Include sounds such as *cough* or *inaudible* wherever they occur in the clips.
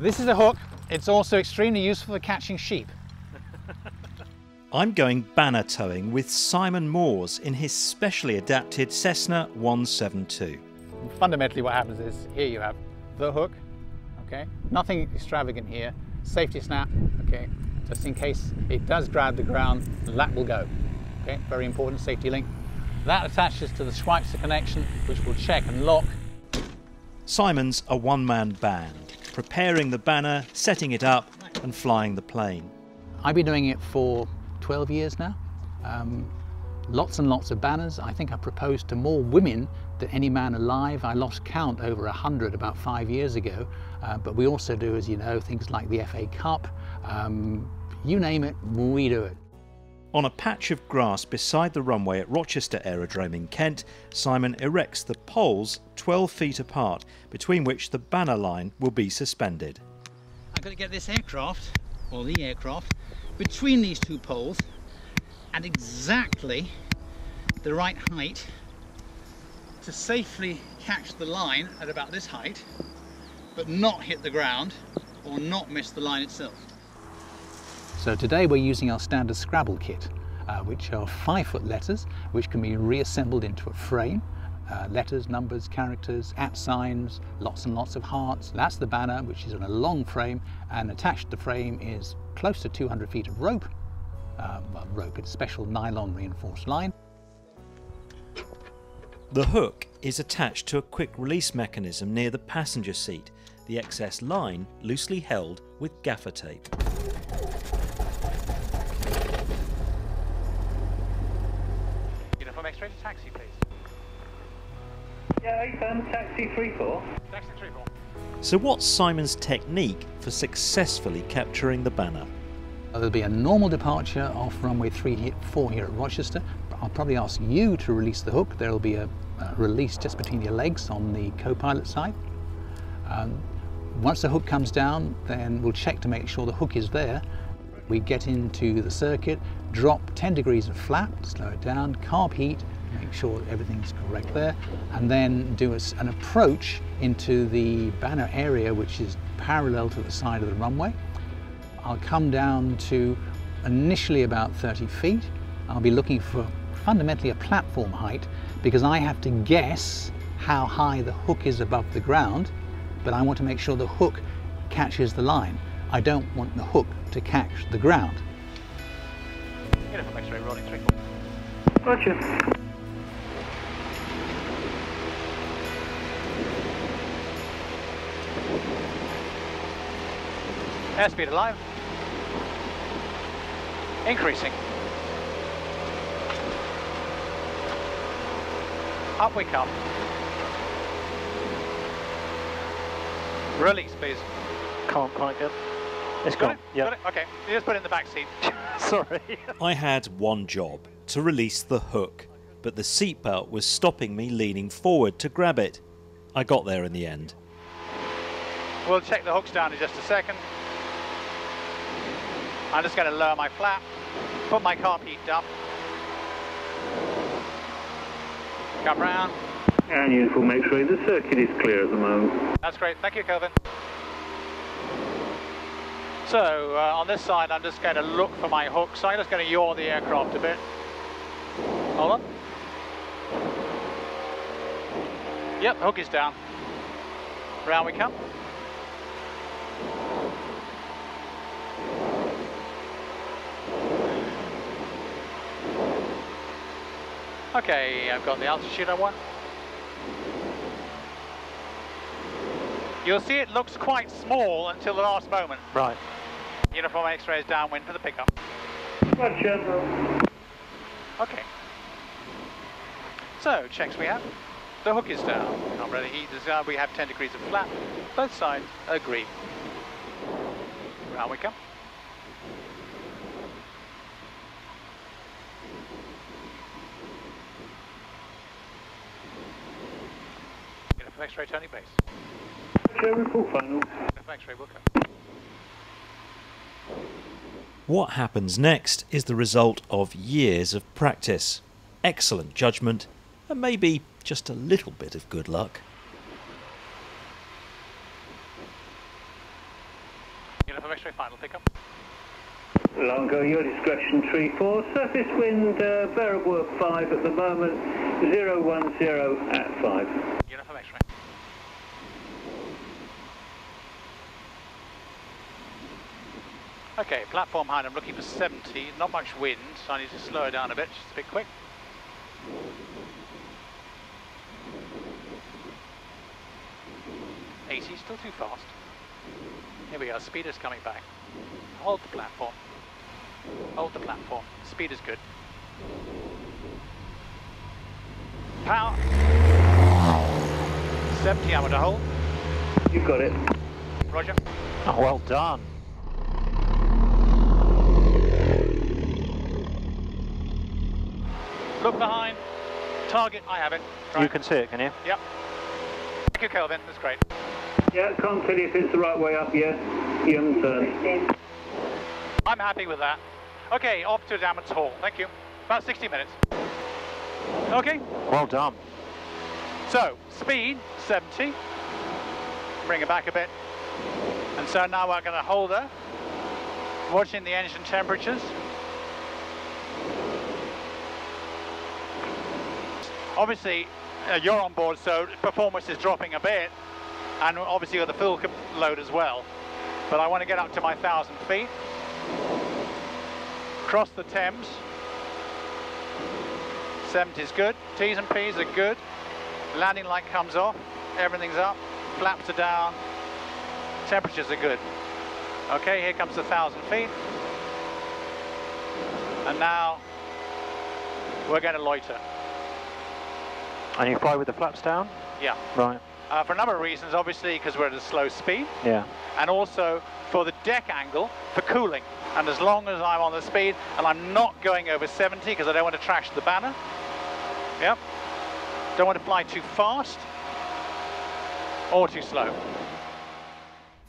This is a hook. It's also extremely useful for catching sheep. *laughs* I'm going banner towing with Simon Moores in his specially adapted Cessna 172. Fundamentally what happens is here you have the hook, okay? Nothing extravagant here. Safety snap, okay? Just in case it does grab the ground, that will go, okay? Very important safety link. That attaches to the Schweizer connection, which will check and lock. Simon's a one-man band, preparing the banner, setting it up and flying the plane. I've been doing it for 12 years now. Um, lots and lots of banners. I think I proposed to more women than any man alive. I lost count over 100 about five years ago. Uh, but we also do, as you know, things like the FA Cup. Um, you name it, we do it. On a patch of grass beside the runway at Rochester Aerodrome in Kent, Simon erects the poles 12 feet apart, between which the banner line will be suspended. I'm going to get this aircraft, or the aircraft, between these two poles at exactly the right height to safely catch the line at about this height, but not hit the ground or not miss the line itself. So today we're using our standard Scrabble kit, uh, which are five foot letters, which can be reassembled into a frame. Uh, letters, numbers, characters, at signs, lots and lots of hearts. That's the banner, which is in a long frame, and attached to the frame is close to 200 feet of rope. Um, well, rope, it's special nylon reinforced line. The hook is attached to a quick release mechanism near the passenger seat, the excess line loosely held with gaffer tape. Uniform X-ray to taxi, please. Yeah, um, taxi 3-4. Taxi 3-4. So what's Simon's technique for successfully capturing the banner? There'll be a normal departure off runway 34 here at Rochester. I'll probably ask you to release the hook. There'll be a, a release just between your legs on the co-pilot side. Um, once the hook comes down, then we'll check to make sure the hook is there. We get into the circuit, drop 10 degrees of flap, slow it down, carb heat, make sure everything's correct there, and then do an approach into the banner area, which is parallel to the side of the runway. I'll come down to initially about 30 feet. I'll be looking for fundamentally a platform height because I have to guess how high the hook is above the ground, but I want to make sure the hook catches the line. I don't want the hook to catch the ground. Uniform X-ray rolling 3 Roger. Airspeed alive. Increasing. Up we come. Release, please. Can't quite get. It's Got gone. it? Yeah. Got it? Okay. You just put it in the back seat. *laughs* Sorry. I had one job, to release the hook, but the seatbelt was stopping me leaning forward to grab it. I got there in the end. We'll check the hooks down in just a second. I'm just going to lower my flap, put my carb heat up. Come round. And uniform X-ray, the circuit is clear at the moment. That's great. Thank you, Kelvin. So, uh, on this side, I'm just going to look for my hook. So I'm just going to yaw the aircraft a bit. Hold on. Yep, hook is down. Round we come. Okay, I've got the altitude I want. You'll see it looks quite small until the last moment. Right. Uniform X-rays downwind for the pickup. Roger. Okay. So, checks we have. The hook is down. Not ready heat. This, uh, we have 10 degrees of flap. Both sides agree. Round we come. Uniform X-ray Tony base. Roger, report final. Uniform X-ray will come. What happens next is the result of years of practice, excellent judgment, and maybe just a little bit of good luck. X-ray final pickup. Longo, your discretion, tree 4. Surface wind uh, variable at 5 at the moment, 010 at 5. Uniform X-ray. Okay, platform height, I'm looking for 70, not much wind, so I need to slow it down a bit, just a bit quick. Eighty, still too fast. Here we go, speed is coming back. Hold the platform. Hold the platform. Speed is good. Power. 70, I'm going to hold. You've got it. Roger. Oh, well done. Look behind. Target, I have it. You can see it, can you? Yep. Thank you, Kelvin. That's great. Yeah, can't tell you if it's the right way up yet. You haven't turned. I'm happy with that. Okay, off to Damyns Hall. Thank you. About 60 minutes. Okay, Well done. so speed 70. Bring it back a bit. And so now we're going to hold her, watching the engine temperatures. Obviously, uh, you're on board, so performance is dropping a bit, and obviously you've got the fuel load as well. But I want to get up to my 1,000 feet. Cross the Thames. 70 is good. T's and P's are good. Landing light comes off. Everything's up. Flaps are down. Temperatures are good. Okay, here comes the 1,000 feet. And now we're going to loiter. And you fly with the flaps down? Yeah. Right. Uh, for a number of reasons, obviously because we're at a slow speed, Yeah. and also for the deck angle for cooling. And as long as I'm on the speed and I'm not going over 70 because I don't want to trash the banner. Yep. Don't want to fly too fast or too slow.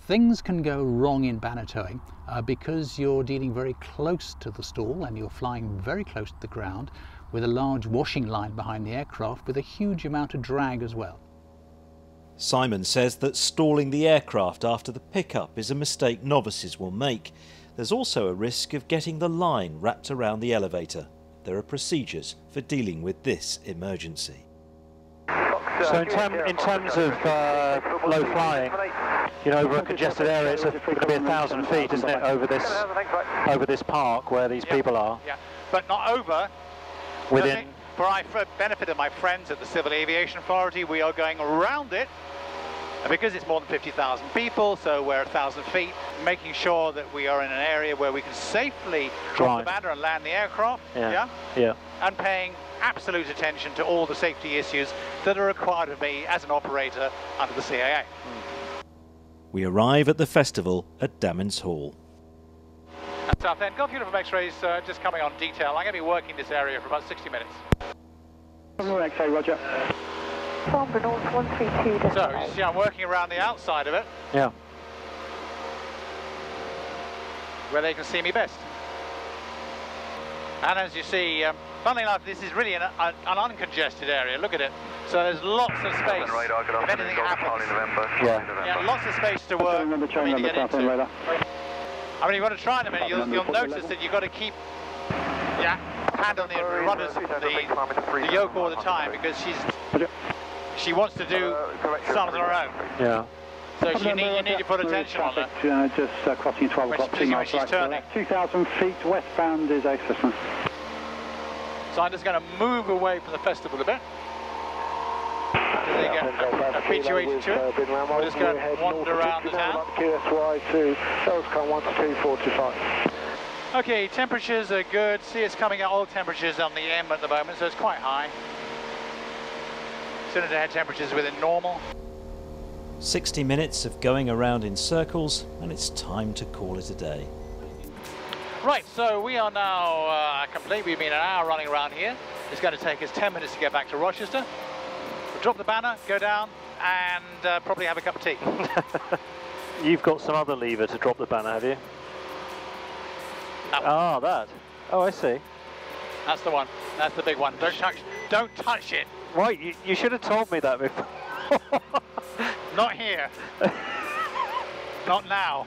Things can go wrong in banner towing uh, because you're dealing very close to the stall and you're flying very close to the ground with a large washing line behind the aircraft with a huge amount of drag as well. Simon says that stalling the aircraft after the pickup is a mistake novices will make. There's also a risk of getting the line wrapped around the elevator. There are procedures for dealing with this emergency. So in, term, in terms of uh, low flying, you know, over a congested area, it's going to be a thousand feet, isn't it, over this over this park where these people are, Yeah. But not over. Within. Okay. For I for benefit of my friends at the Civil Aviation Authority, we are going around it. And because it's more than 50,000 people, so we're 1,000 feet, making sure that we are in an area where we can safely drop Right. the banner and land the aircraft. Yeah. Yeah. and paying absolute attention to all the safety issues that are required of me as an operator under the CAA. We arrive at the festival at Damyns Hall. At Southend, Gulf Uniform X-rays uh, just coming on detail. I'm going to be working this area for about 60 minutes. X-ray, roger. Farnborough North 132 So you see I'm working around the outside of it Yeah. where they can see me best. And as you see, um, funnily enough, this is really an, an, an uncongested area. Look at it. So there's lots of space. Radar, good if afternoon, anything Golf happens. Charlie November. Yeah. Yeah, lots of space to work for me to get into. I mean, you've got to try in a minute. You'll, you'll notice that you've got to keep yeah, hand on the rudders, the, the yoke all the time because she's she wants to do some on her own. Yeah. So she need, you need to put attention on her. Uh, just uh, crossing 12 o'clock, she's- two miles she's right turning. 2,000 feet westbound is a system. So I'm just going to move away from the festival a bit. Until they get habituated to it. We're just going to wander around the town. QSY to Elscon 1 to 2, 4 to 5. Okay, temperatures are good. See, it's coming out all temperatures on the M at the moment, so it's quite high. Cylinder head temperatures within normal. 60 minutes of going around in circles, and it's time to call it a day. Right, so we are now uh, complete. We've been an hour running around here. It's going to take us 10 minutes to get back to Rochester. Drop the banner, go down, and uh, probably have a cup of tea. *laughs* You've got some other lever to drop the banner, have you? Ah, that. Oh, I see. That's the one. That's the big one. Don't touch. Don't touch it. Right, you, you should have told me that before. *laughs* Not here. *laughs* Not now.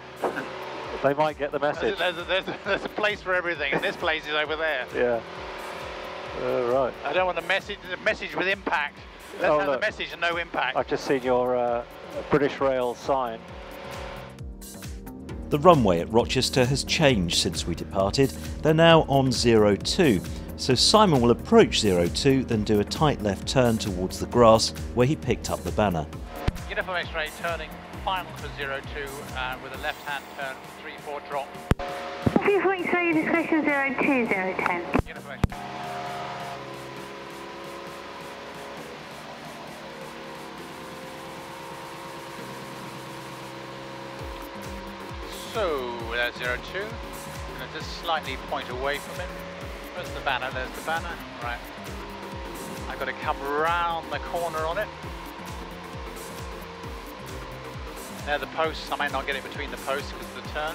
they might get the message. There's a, there's, a, there's a, place for everything, and this place is over there. Yeah. Uh, right. I don't want the message, the message with impact. Let's oh, have look. the message and no impact. I've just seen your uh, British Rail sign. The runway at Rochester has changed since we departed. They're now on 02. So Simon will approach 02, then do a tight left turn towards the grass where he picked up the banner. Uniform X-ray turning final for 02 uh, with a left-hand turn 3-4 drop. Uniform X-ray discretion 02, 010. Uniform X-ray. Oh, so, that's 02. Going to just slightly point away from it. Where's the banner? There's the banner. Right. I've got to come round the corner on it. There the posts. I might not get it between the posts because of the turn.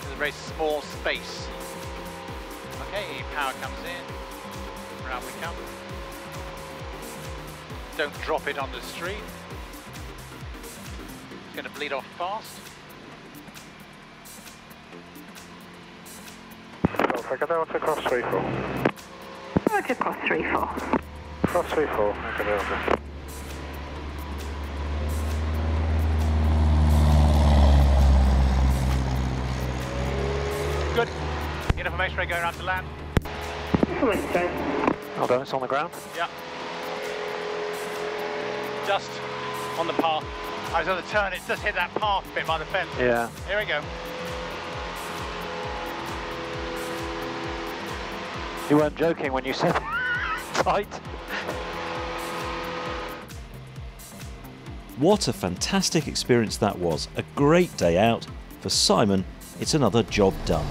There's a very small space. Okay, power comes in. Round we come. Don't drop it on the street. It's going to bleed off fast. Roger, Delta, cross 3-4. Roger, cross 3-4. Cross 3-4, Roger, Delta. Good. Information ray going around to land. Well done, it's on the ground. Yeah. Just on the path. I was on the turn, it just hit that path bit by the fence. Yeah. Here we go. You weren't joking when you said *laughs* tight. What a fantastic experience that was. A great day out. For Simon, it's another job done.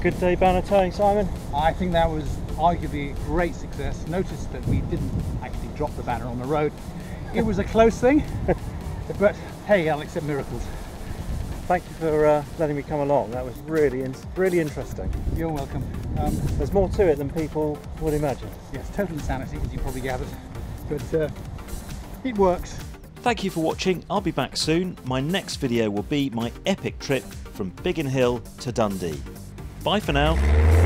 Good day banner towing, Simon? I think that was arguably a great success. Notice that we didn't actually drop the banner on the road it was a close thing, *laughs* but hey, I'll accept miracles. Thank you for uh, letting me come along. That was really, in really interesting. You're welcome. Um, There's more to it than people would imagine. Yes, total insanity, as you probably gathered, but uh, it works. Thank you for watching. I'll be back soon. My next video will be my epic trip from Biggin Hill to Dundee. Bye for now.